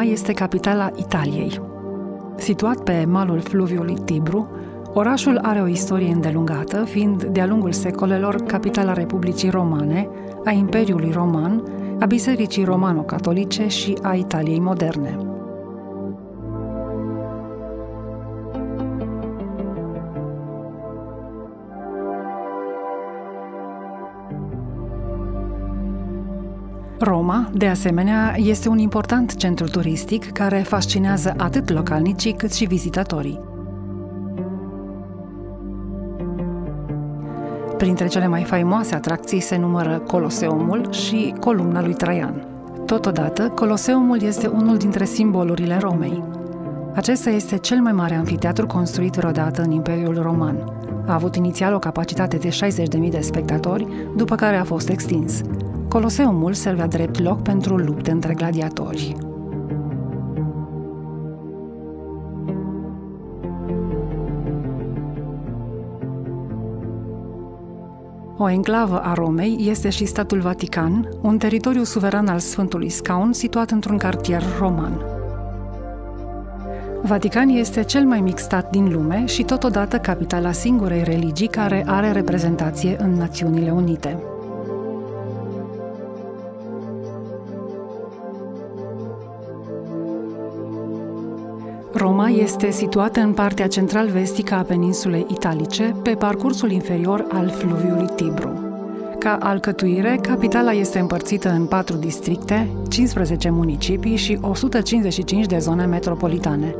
Roma este capitala Italiei. Situat pe malul fluviului Tibru, orașul are o istorie îndelungată, fiind de-a lungul secolelor capitala Republicii Romane, a Imperiului Roman, a Bisericii Romano-Catolice și a Italiei moderne. Roma, de asemenea, este un important centru turistic care fascinează atât localnicii cât și vizitatorii. Printre cele mai faimoase atracții se numără Coloseumul și columna lui Traian. Totodată, Coloseumul este unul dintre simbolurile Romei. Acesta este cel mai mare anfiteatru construit vreodată în Imperiul Roman. A avut inițial o capacitate de 60.000 de spectatori, după care a fost extins. Coloseumul servea drept loc pentru lupte între gladiatori. O enclavă a Romei este și statul Vatican, un teritoriu suveran al Sfântului Scaun situat într-un cartier roman. Vatican este cel mai mic stat din lume și totodată capitala singurei religii care are reprezentație în Națiunile Unite. Este situată în partea central-vestică a peninsulei italice, pe parcursul inferior al fluviului Tibru. Ca alcătuire, capitala este împărțită în patru districte, 15 municipii și 155 de zone metropolitane.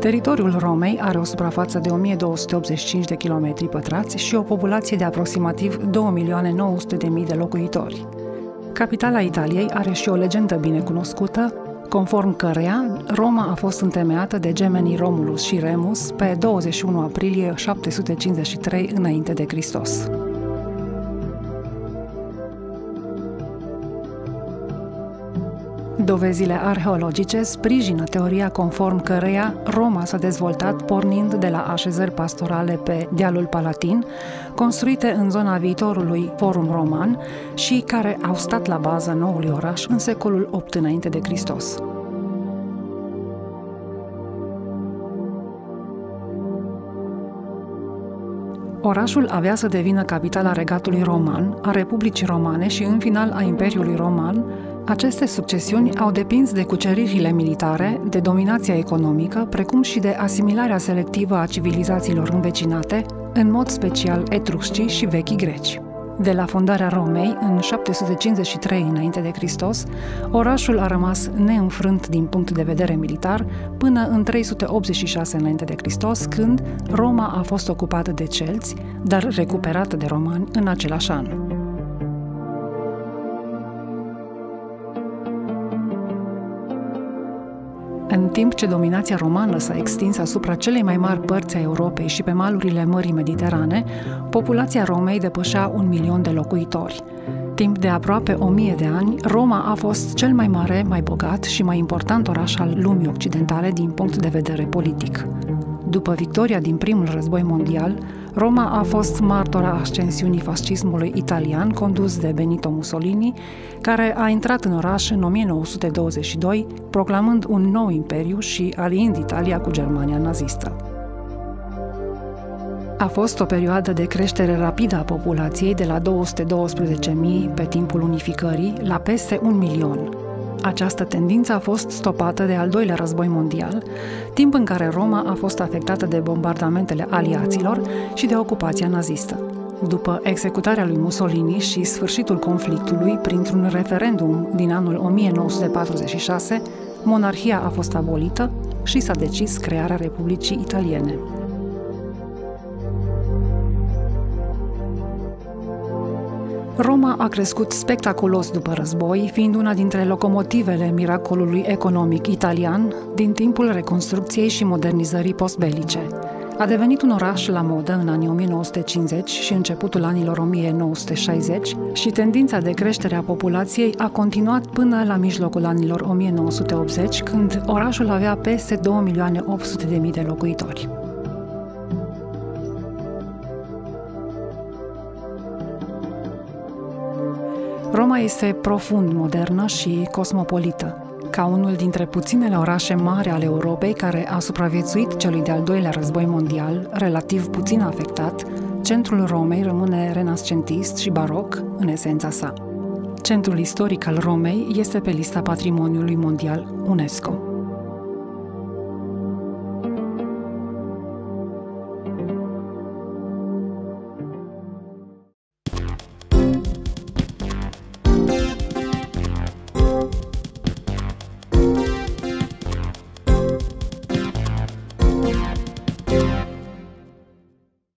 Teritoriul Romei are o suprafață de 1285 de km pătrați și o populație de aproximativ 2.900.000 de locuitori. Capitala Italiei are și o legendă bine cunoscută, conform căreia Roma a fost întemeiată de gemenii Romulus și Remus pe 21 aprilie 753 înainte de Hristos. Dovezile arheologice sprijină teoria conform căreia Roma s-a dezvoltat pornind de la așezări pastorale pe dealul Palatin, construite în zona viitorului Forum Roman și care au stat la baza noului oraș în secolul 8 înainte de Hristos. Orașul avea să devină capitala regatului roman, a Republicii Romane și în final a Imperiului Roman, aceste succesiuni au depins de cuceririle militare, de dominația economică, precum și de asimilarea selectivă a civilizațiilor învecinate, în mod special etruscii și vechii greci. De la fondarea Romei, în 753 înainte de Hristos, orașul a rămas neînfrânt din punct de vedere militar până în 386 înainte de Hristos, când Roma a fost ocupată de celți, dar recuperată de romani în același an. În timp ce dominația romană s-a extins asupra celei mai mari părți a Europei și pe malurile Mării Mediterane, populația Romei depășea un milion de locuitori. Timp de aproape o mie de ani, Roma a fost cel mai mare, mai bogat și mai important oraș al lumii occidentale din punct de vedere politic. După victoria din primul război mondial, Roma a fost martora ascensiunii fascismului italian condus de Benito Mussolini, care a intrat în oraș în 1922, proclamând un nou imperiu și aliind Italia cu Germania nazistă. A fost o perioadă de creștere rapidă a populației de la 212.000 pe timpul unificării la peste un milion, această tendință a fost stopată de al doilea război mondial, timp în care Roma a fost afectată de bombardamentele aliaților și de ocupația nazistă. După executarea lui Mussolini și sfârșitul conflictului printr-un referendum din anul 1946, monarhia a fost abolită și s-a decis crearea Republicii Italiene. Roma a crescut spectaculos după război, fiind una dintre locomotivele miracolului economic italian din timpul reconstrucției și modernizării postbelice. A devenit un oraș la modă în anii 1950 și începutul anilor 1960 și tendința de creștere a populației a continuat până la mijlocul anilor 1980, când orașul avea peste 2.800.000 de locuitori. Roma este profund modernă și cosmopolită. Ca unul dintre puținele orașe mari ale Europei care a supraviețuit celui de-al doilea război mondial, relativ puțin afectat, centrul Romei rămâne renascentist și baroc în esența sa. Centrul istoric al Romei este pe lista Patrimoniului Mondial UNESCO.